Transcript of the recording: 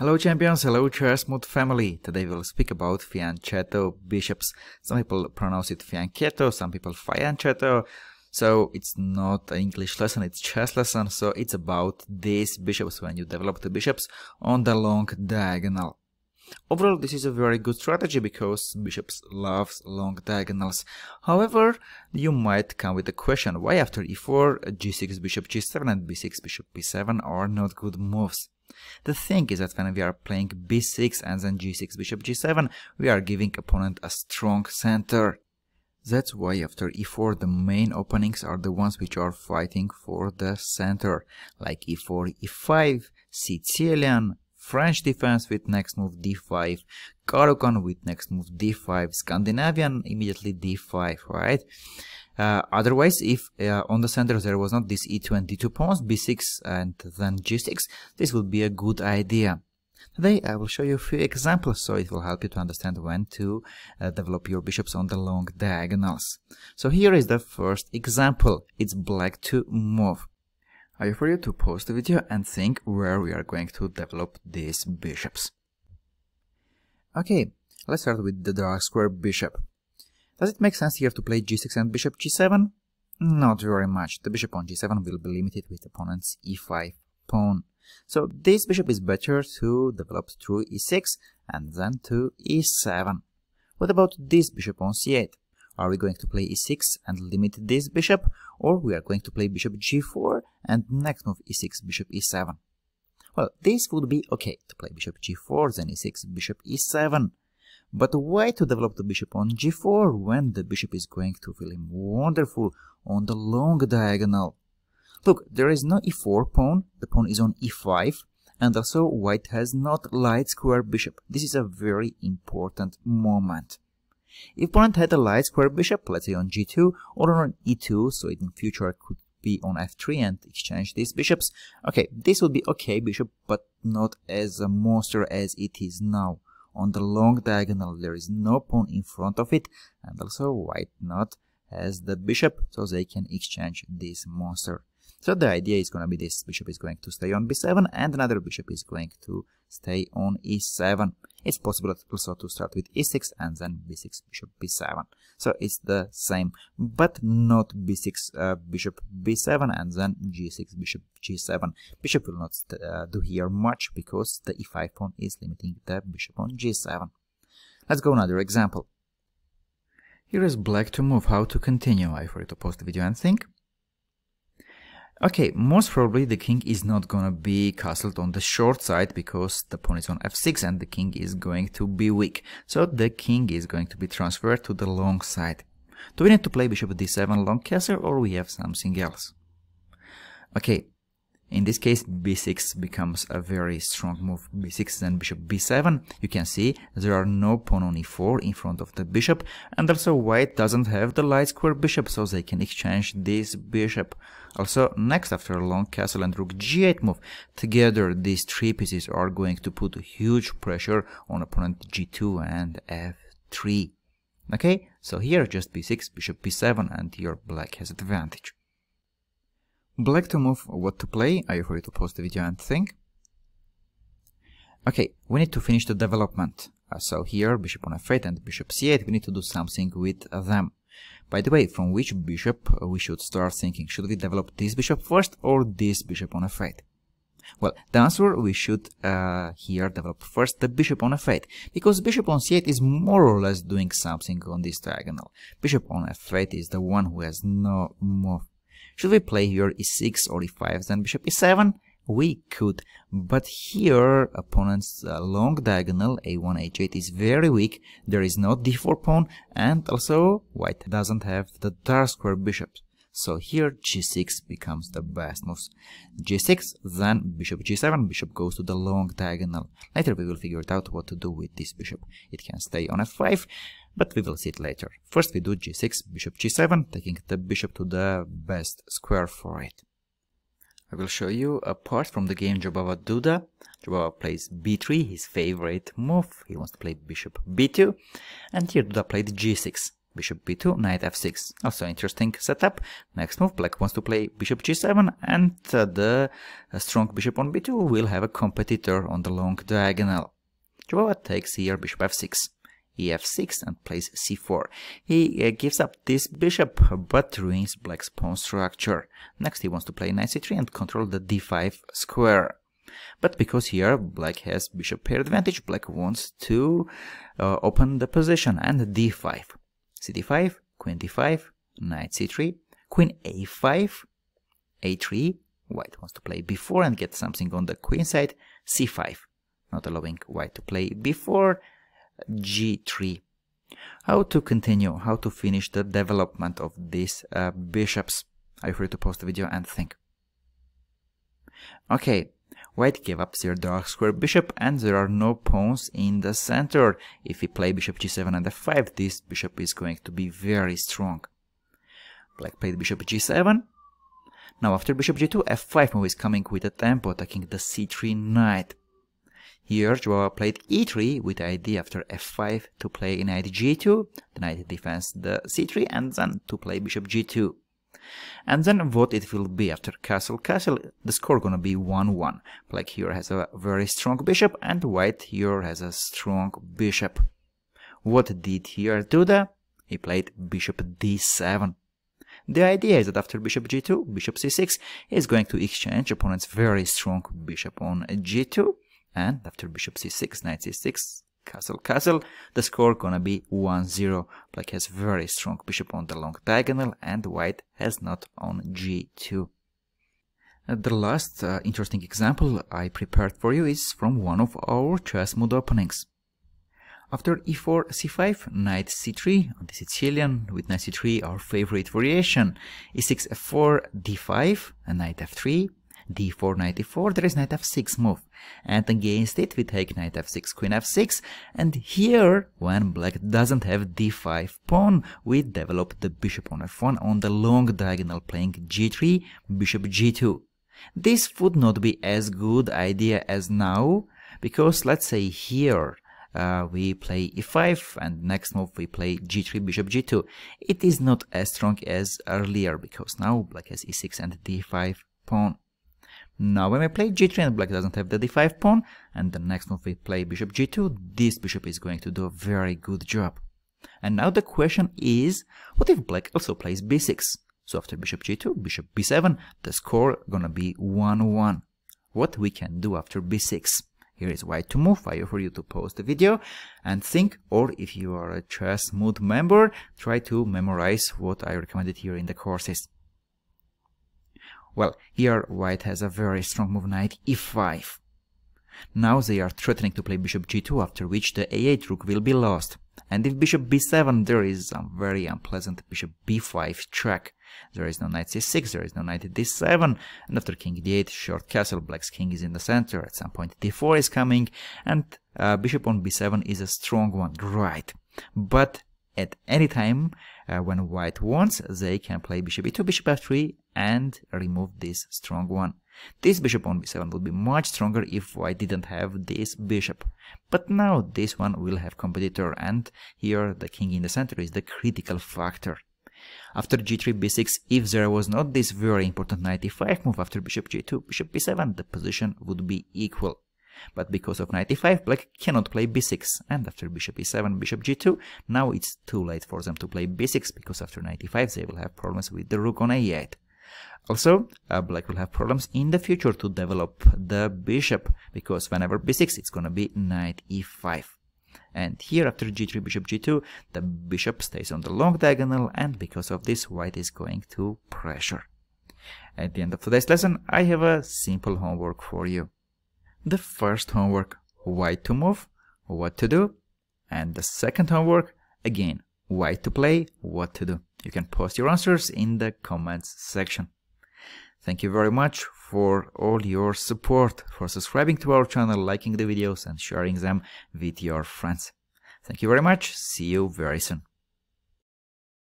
Hello champions, hello chessmood family. Today we'll speak about fianchetto bishops. Some people pronounce it fianchetto, some people fianchetto. So it's not an English lesson, it's chess lesson. So it's about these bishops when you develop the bishops on the long diagonal. Overall, this is a very good strategy because bishops loves long diagonals. However, you might come with the question, why after e4, g6 bishop g7 and b6 bishop b7 are not good moves? The thing is that when we are playing b6 and then g6 bishop g7, we are giving opponent a strong center. That's why after e4 the main openings are the ones which are fighting for the center, like e4, e5, Sicilian, French defense with next move d5, Caro-Kann with next move d5, Scandinavian immediately d5, right? Uh, otherwise, if uh, on the center there was not this e2 and d2 pawns, b6 and then g6, this would be a good idea. Today I will show you a few examples so it will help you to understand when to uh, develop your bishops on the long diagonals. So here is the first example. It's black to move. I offer you to pause the video and think where we are going to develop these bishops. Okay, let's start with the dark square bishop. Does it make sense here to play g6 and bishop g7? Not very much. The bishop on g7 will be limited with opponent's e5 pawn. So this bishop is better to develop through e6 and then to e7. What about this bishop on c8? Are we going to play e6 and limit this bishop, or we are going to play bishop g4 and next move e6, bishop e7? Well, this would be okay to play bishop g4, then e6, bishop e7. But why to develop the bishop on g4 when the bishop is going to feel him wonderful on the long diagonal? Look, there is no e4 pawn, the pawn is on e5, and also white has not light square bishop. This is a very important moment. If opponent had a light square bishop, let's say on g2 or on e2, so in future could be on f3 and exchange these bishops, okay, this would be okay bishop, but not as a monster as it is now on the long diagonal. There is no pawn in front of it and also white not has the bishop so they can exchange this monster so the idea is going to be this bishop is going to stay on b7 and another bishop is going to stay on e7 it's possible also to start with e6 and then b6 bishop b7 so it's the same but not b6 uh, bishop b7 and then g6 bishop g7 bishop will not uh, do here much because the e5 pawn is limiting the bishop on g7 let's go another example. Here is black to move how to continue. I for you to pause the video and think Okay, most probably the king is not gonna be castled on the short side because the pawn is on f6 and the king is going to be weak. So the king is going to be transferred to the long side. Do we need to play bishop d7 long castle or we have something else? Okay, in this case, b6 becomes a very strong move. b6 then bishop b7. You can see there are no pawn on e4 in front of the bishop, and also white doesn't have the light square bishop, so they can exchange this bishop. Also, next after a long castle and rook g8 move, together these three pieces are going to put huge pressure on opponent g2 and f3. Okay, so here just b6, bishop b7, and your black has advantage. Black to move what to play, are you ready to pause the video and think? Okay, we need to finish the development. Uh, so here, bishop on f8 and bishop c8, we need to do something with them. By the way, from which bishop we should start thinking? Should we develop this bishop first or this bishop on f8? Well, the answer we should uh, here develop first the bishop on f8, because bishop on c8 is more or less doing something on this diagonal. Bishop on f8 is the one who has no move should we play here e6 or e5 then bishop e7? We could, but here opponent's uh, long diagonal a1 h8 is very weak, there is no d4 pawn, and also white doesn't have the dark square bishop. So here g6 becomes the best move. g6, then bishop g7, bishop goes to the long diagonal. Later we will figure out what to do with this bishop. It can stay on f5, but we will see it later. First we do g6, bishop g7, taking the bishop to the best square for it. I will show you a part from the game Jobava Duda. Jobava plays b3, his favorite move. He wants to play bishop b2. And here Duda played g6, bishop b2, knight f6. Also interesting setup. Next move, black wants to play bishop g7 and uh, the uh, strong bishop on b2 will have a competitor on the long diagonal. Jobava takes here bishop f6 ef6 and plays c4. He uh, gives up this bishop but ruins black's pawn structure. Next he wants to play knight c3 and control the d5 square. But because here black has bishop pair advantage, black wants to uh, open the position and d5. Cd5, queen d5, knight c3, queen a5, a3, white wants to play b4 and get something on the queen side, c5, not allowing white to play b4, g3. How to continue, how to finish the development of these uh, bishops. I free to pause the video and think. Okay, white gave up their dark square bishop and there are no pawns in the center. If we play bishop g7 and f5, this bishop is going to be very strong. Black played bishop g7. Now after bishop g2, f5 move is coming with a tempo, attacking the c3 knight. Here Jobava played e3 with the idea after f5 to play knight g2, the knight defends the c3 and then to play bishop g2. And then what it will be after castle castle, the score gonna be 1-1. Black here has a very strong bishop and white here has a strong bishop. What did here Duda? He played bishop d7. The idea is that after bishop g2, bishop c6 is going to exchange opponent's very strong bishop on g2 and after bishop c6, knight c6, castle castle, the score gonna be 1-0. Black has very strong bishop on the long diagonal and white has not on g2. Uh, the last uh, interesting example I prepared for you is from one of our chessmood openings. After e4, c5, knight c3 on the Sicilian, with knight c3 our favorite variation, e6, f4, d5, and knight f3, d4, knight e4, there is knight f6 move. And against it we take knight f6, queen f6, and here, when black doesn't have d5 pawn, we develop the bishop on f1 on the long diagonal playing g3, bishop g2. This would not be as good idea as now, because let's say here uh, we play e5 and next move we play g3 bishop g2 it is not as strong as earlier because now black has e6 and d5 pawn now when we play g3 and black doesn't have the d5 pawn, and the next move we play bishop g2, this bishop is going to do a very good job. And now the question is, what if black also plays b6? So after bishop g2, bishop b7, the score gonna be 1-1. What we can do after b6? Here is white to move. I offer you to pause the video and think, or if you are a chess mood member, try to memorize what I recommended here in the courses. Well, here white has a very strong move knight e5. Now they are threatening to play bishop g2, after which the a8 rook will be lost. And if bishop b7, there is a very unpleasant bishop b5 track. There is no knight c6, there is no knight d7, and after king d8, short castle, black's king is in the center. At some point d4 is coming, and uh, bishop on b7 is a strong one, right. But at any time uh, when white wants, they can play bishop e2, bishop f3 and remove this strong one. This bishop on b7 would be much stronger if white didn't have this bishop. But now this one will have competitor and here the king in the center is the critical factor. After g3, b6, if there was not this very important knight e5 move after bishop g2, bishop b7, the position would be equal. But because of knight e5, black cannot play b6, and after bishop e7, bishop g2, now it's too late for them to play b6, because after knight e5 they will have problems with the rook on a8. Also, uh, black will have problems in the future to develop the bishop, because whenever b6 it's gonna be knight e5. And here after g3, bishop g2, the bishop stays on the long diagonal, and because of this, white is going to pressure. At the end of today's lesson, I have a simple homework for you the first homework, why to move, what to do, and the second homework, again, why to play, what to do. You can post your answers in the comments section. Thank you very much for all your support, for subscribing to our channel, liking the videos and sharing them with your friends. Thank you very much. See you very soon.